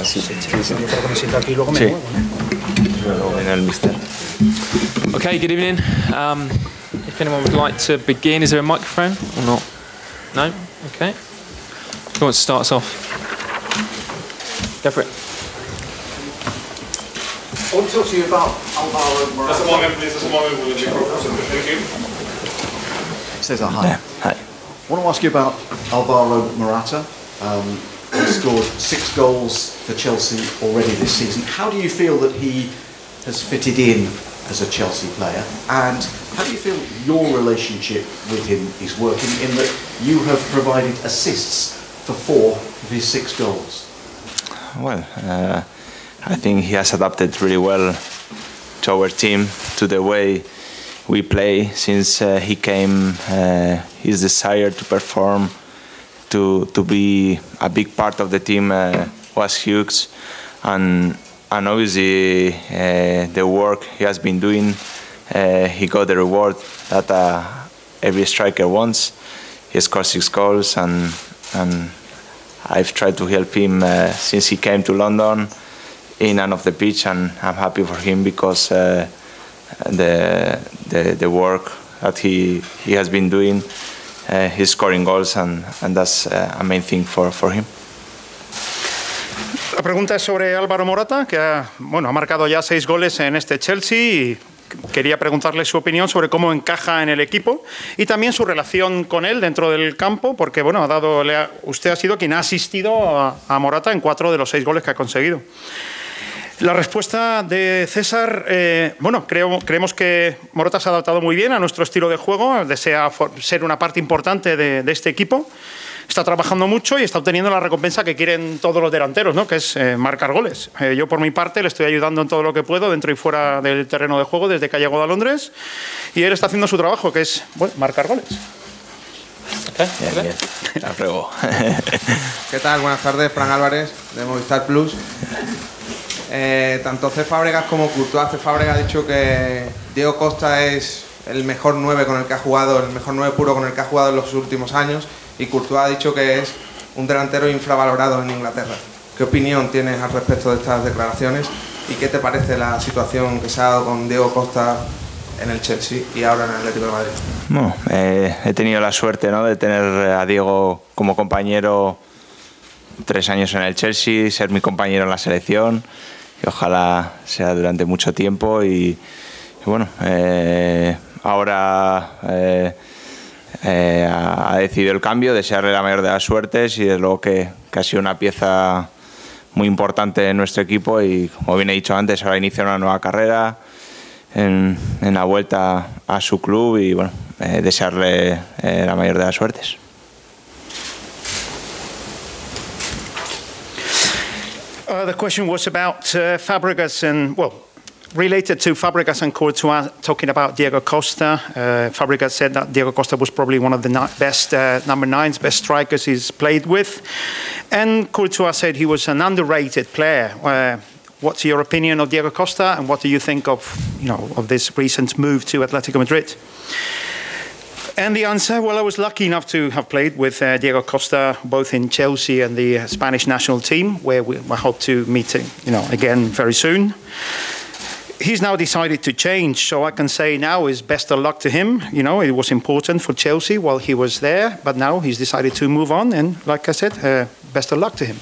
Así, yo creo que me siento aquí y luego me muevo, ¿no? Luego viene el mister. Okay, good evening. Um, if anyone would like to begin, is there a microphone or not? No? Okay. Who wants to start us off? Go for it. I want to talk to you about Alvaro Morata. Just a moment, please. Just a moment with the microphone. Thank you. Says hi. Yeah, hi. I want to ask you about Alvaro Morata. Um, he scored six goals for Chelsea already this season. How do you feel that he has fitted in as a Chelsea player? And how do you feel your relationship with him is working in that you have provided assists for four of his six goals? Well, uh, I think he has adapted really well to our team, to the way we play since uh, he came. Uh, his desire to perform, to to be a big part of the team uh, was huge, and and obviously uh, the work he has been doing, uh, he got the reward that uh, every striker wants. He scored six goals, and and I've tried to help him since he came to London in and off the pitch, and I'm happy for him because uh, the, the the work that he he has been doing, uh, he's scoring goals, and and that's uh, a main thing for for him. La pregunta es sobre Álvaro Morata, que ha, bueno, ha marcado ya seis goles en este Chelsea y quería preguntarle su opinión sobre cómo encaja en el equipo y también su relación con él dentro del campo, porque bueno, ha dado, usted ha sido quien ha asistido a, a Morata en cuatro de los seis goles que ha conseguido. La respuesta de César, eh, bueno, creo, creemos que Morata se ha adaptado muy bien a nuestro estilo de juego, desea ser una parte importante de, de este equipo, está trabajando mucho y está obteniendo la recompensa que quieren todos los delanteros, ¿no? que es eh, marcar goles. Eh, yo por mi parte le estoy ayudando en todo lo que puedo, dentro y fuera del terreno de juego, desde que ha llegado a Londres, y él está haciendo su trabajo, que es bueno, marcar goles. Bien, bien. ¿Qué tal? Buenas tardes, Fran Álvarez, de Movistar Plus. Eh, tanto C. Fábregas como Courtois. C. Fábregas ha dicho que Diego Costa es el mejor 9 con el que ha jugado, el mejor 9 puro con el que ha jugado en los últimos años. Y Courtois ha dicho que es un delantero infravalorado en Inglaterra. ¿Qué opinión tienes al respecto de estas declaraciones? ¿Y qué te parece la situación que se ha dado con Diego Costa en el Chelsea y ahora en el Atlético de Madrid? Bueno, eh, he tenido la suerte ¿no? de tener a Diego como compañero tres años en el Chelsea, ser mi compañero en la selección y ojalá sea durante mucho tiempo y, bueno, eh, ahora eh, eh, ha decidido el cambio, desearle la mayor de las suertes y desde luego que, que ha sido una pieza muy importante en nuestro equipo y como bien he dicho antes, ahora inicia una nueva carrera en, la vuelta a su club y bueno, desearle la mayor de las suertes. Uh, the question was about uh, Fabregas and, well, related to Fabregas and Courtois, talking about Diego Costa. Uh, Fabregas said that Diego Costa was probably one of the best uh, number nines, best strikers he's played with. And Courtois said he was an underrated player. Uh, what's your opinion of Diego Costa and what do you think of, you know, of this recent move to Atletico Madrid? And the answer, well, I was lucky enough to have played with uh, Diego Costa both in Chelsea and the uh, Spanish national team, where we, I hope to meet, uh, you know, again very soon. He's now decided to change, so I can say now is best of luck to him. You know, it was important for Chelsea while he was there, but now he's decided to move on, and like I said, uh, best of luck to him.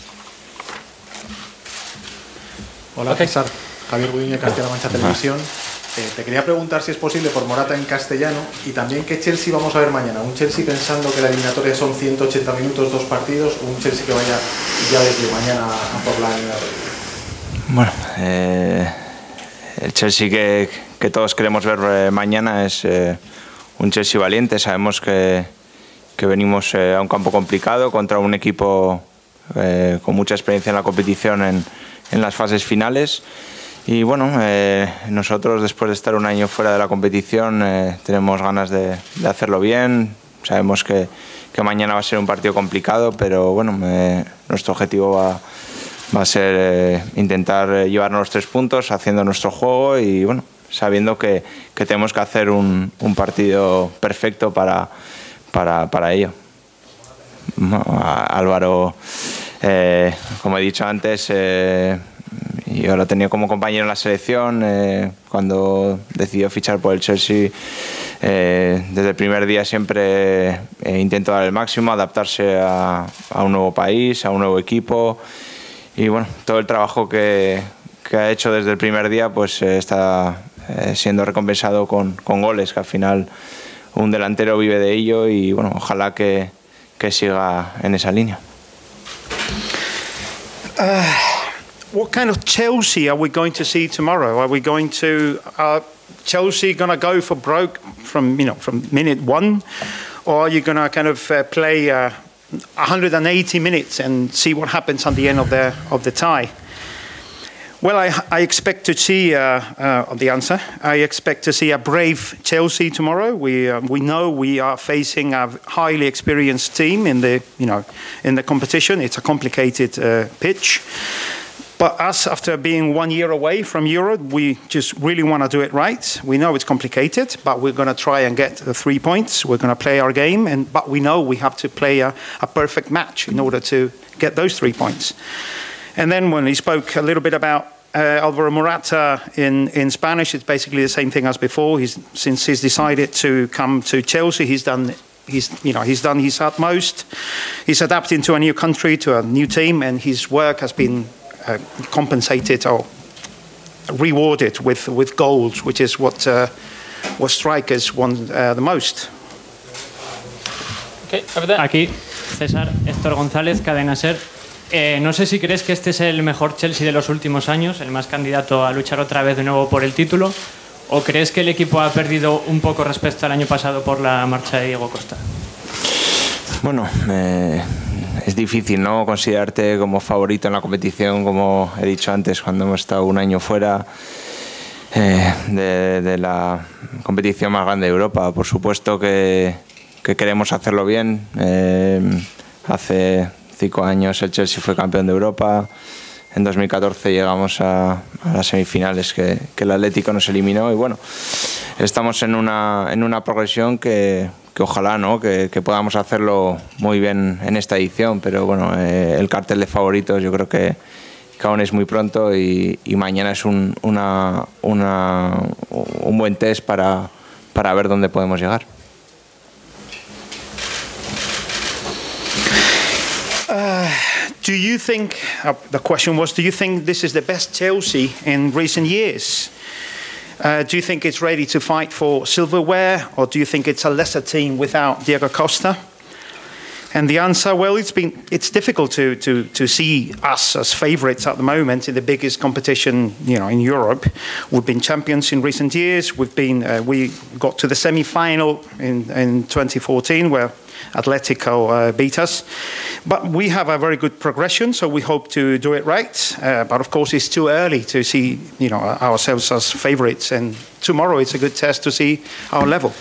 Hola César, Javier Gudiño, Castilla-La Mancha Televisión. Eh, te quería preguntar si es posible por Morata en castellano y también qué Chelsea vamos a ver mañana. Un Chelsea pensando que la eliminatoria son 180 minutos, dos partidos, o un Chelsea que vaya ya desde mañana a por la eliminatoria. Bueno, eh, el Chelsea que, todos queremos ver eh, mañana es eh, un Chelsea valiente. Sabemos que, que venimos a un campo complicado contra un equipo con mucha experiencia en la competición en, en las fases finales. Y bueno, eh, nosotros después de estar un año fuera de la competición eh, tenemos ganas de, hacerlo bien. Sabemos que, que mañana va a ser un partido complicado, pero bueno, nuestro objetivo va, va a ser eh, intentar llevarnos los tres puntos haciendo nuestro juego y bueno, sabiendo que, que tenemos que hacer un, un partido perfecto para, para, para ello. Álvaro, como he dicho antes, eh, yo lo he tenido como compañero en la selección. Eh, cuando decidió fichar por el Chelsea, desde el primer día siempre intento dar el máximo, adaptarse a, a, un nuevo país, a un nuevo equipo. Y bueno, todo el trabajo que, que ha hecho desde el primer día pues está siendo recompensado con, con goles, que al final un delantero vive de ello y bueno, ojalá que, que siga en esa línea. Uh, what kind of Chelsea are we going to see tomorrow? Are we going to uh, Chelsea going to go for broke from you know from minute one, or are you going to kind of uh, play uh, 180 minutes and see what happens at the end of the of the tie? Well, I, I, expect to see uh, uh, the answer. I expect to see a brave Chelsea tomorrow. We we know we are facing a highly experienced team in the you know in the competition. It's a complicated pitch. But us, after being one year away from Europe, we just really want to do it right. We know it's complicated, but we're going to try and get the three points. We're going to play our game, and but we know we have to play a, a perfect match in order to get those three points. And then when he spoke a little bit about uh, Alvaro Morata in, in Spanish, it's basically the same thing as before. He's, since he's decided to come to Chelsea, he's done he's you know he's done his utmost. He's adapting to a new country, to a new team, and his work has been uh, compensated or rewarded with with goals, which is what uh, what strikers want uh, the most. Okay, over there. Aquí, César Héctor González, Cadena Ser. Eh, no sé si crees que este es el mejor Chelsea de los últimos años, el más candidato a luchar otra vez de nuevo por el título, o crees que el equipo ha perdido un poco respecto al año pasado por la marcha de Diego Costa. Bueno, eh, es difícil no considerarte como favorito en la competición, como he dicho antes, cuando hemos estado un año fuera. Eh, de, la competición más grande de Europa. Por supuesto que, que queremos hacerlo bien. Eh, hace cinco años el Chelsea fue campeón de Europa. En 2014 llegamos a, a las semifinales que, que, el Atlético nos eliminó y bueno, estamos en una, en una progresión que, que ojalá ¿no? Que, que, podamos hacerlo muy bien en esta edición, pero bueno, eh, el cartel de favoritos yo creo que, que aún es muy pronto y, y mañana es un, una, una, un buen test para, para ver dónde podemos llegar. Uh, do you think, uh, the question was, do you think this is the best Chelsea in recent years? Uh, do you think it's ready to fight for silverware, or do you think it's a lesser team without Diego Costa? And the answer, well, it's been it's difficult to to to see us as favourites at the moment in the biggest competition, you know, in Europe. We've been champions in recent years. We've been uh, we got to the semi-final in in 2014 where Atletico uh, beat us. But we have a very good progression, so we hope to do it right. Uh, but of course, it's too early to see you know ourselves as favourites. And tomorrow it's a good test to see our level.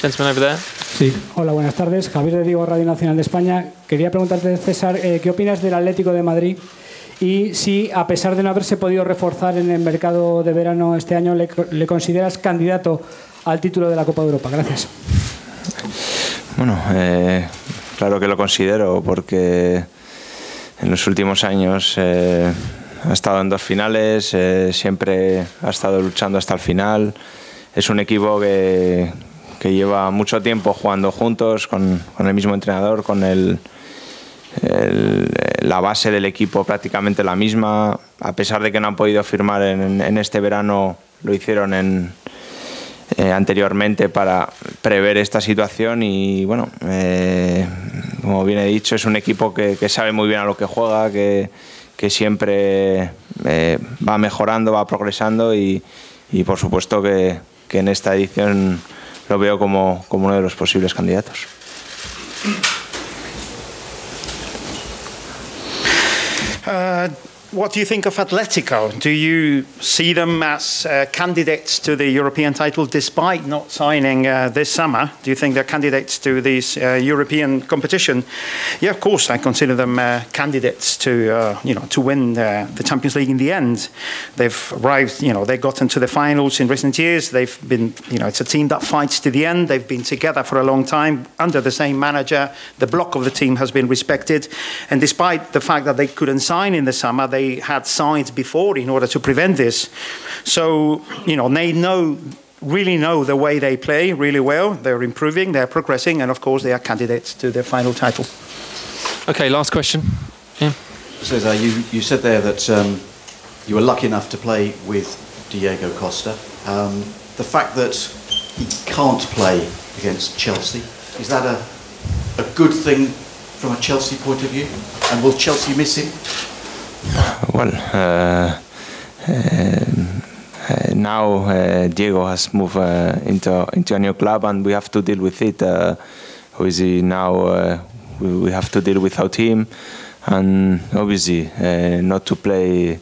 Gentleman over there. Sí. Hola, buenas tardes. Javier de Diego, Radio Nacional de España. Quería preguntarte, César, eh, ¿qué opinas del Atlético de Madrid? Y si, a pesar de no haberse podido reforzar en el mercado de verano este año, le, le consideras candidato al título de la Copa de Europa. Gracias. Bueno, eh, claro que lo considero porque en los últimos años eh, ha estado en dos finales, eh, siempre ha estado luchando hasta el final. Es un equipo que, que lleva mucho tiempo jugando juntos con, el mismo entrenador, con el, la base del equipo prácticamente la misma. A pesar de que no han podido firmar en, este verano, lo hicieron en, eh, anteriormente para prever esta situación y bueno, eh, como bien he dicho, es un equipo que, sabe muy bien a lo que juega, que, siempre eh, va mejorando, va progresando y, y por supuesto que, que, en esta edición lo veo como, como uno de los posibles candidatos. Uh, what do you think of Atletico? Do you see them as uh, candidates to the European title despite not signing uh, this summer? Do you think they're candidates to this uh, European competition? Yeah, of course, I consider them uh, candidates to, uh, you know, to win the, the Champions League in the end. They've arrived, you know, they've gotten to the finals in recent years. They've been, you know, it's a team that fights to the end. They've been together for a long time under the same manager. The block of the team has been respected. And despite the fact that they couldn't sign in the summer, they they had signed before in order to prevent this. So, you know, they know really know the way they play really well. They're improving, they're progressing, and of course, they are candidates to the final title. Okay, last question. Yeah. Cesar, you, you said there that um, you were lucky enough to play with Diego Costa. Um, the fact that he can't play against Chelsea, is that a, a good thing from a Chelsea point of view? And will Chelsea miss him? Well, uh, um, uh, now uh, Diego has moved uh, into into a new club, and we have to deal with it. Uh, obviously, now uh, we, we, have to deal without him, and obviously not to play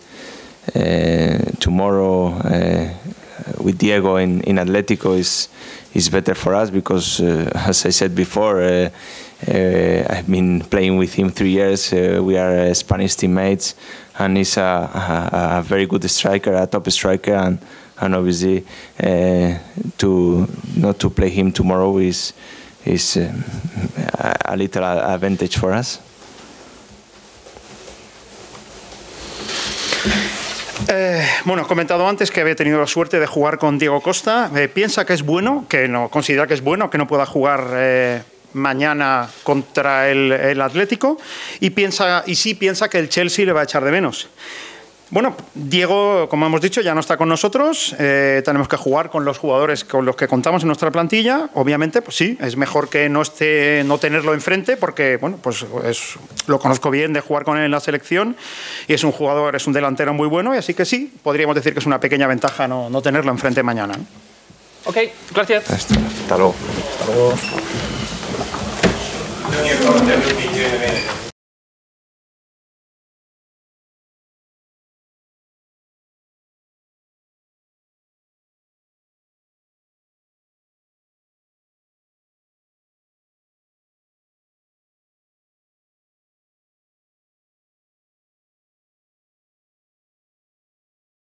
tomorrow with Diego in, in Atletico is is better for us because, as I said before uh, I've been playing with him three years. Uh, we are uh, Spanish teammates, and he's a, a, a, very good striker, a top striker, and and obviously to not to play him tomorrow is is a little advantage for us. Eh, bueno, he comentado antes que había tenido la suerte de jugar con Diego Costa. Eh, ¿Piensa que es bueno, que no considera que es bueno que no pueda jugar eh, mañana contra el, el, Atlético y, piensa, y sí piensa que el Chelsea le va a echar de menos. Bueno, Diego, como hemos dicho, ya no está con nosotros. Eh, tenemos que jugar con los jugadores con los que contamos en nuestra plantilla. Obviamente, pues sí, es mejor que no esté, no tenerlo enfrente, porque bueno, pues es, lo conozco bien de jugar con él en la selección y es un jugador, es un delantero muy bueno, y así que sí, podríamos decir que es una pequeña ventaja no, no tenerlo enfrente mañana. Ok, gracias. Hasta luego. Hasta luego.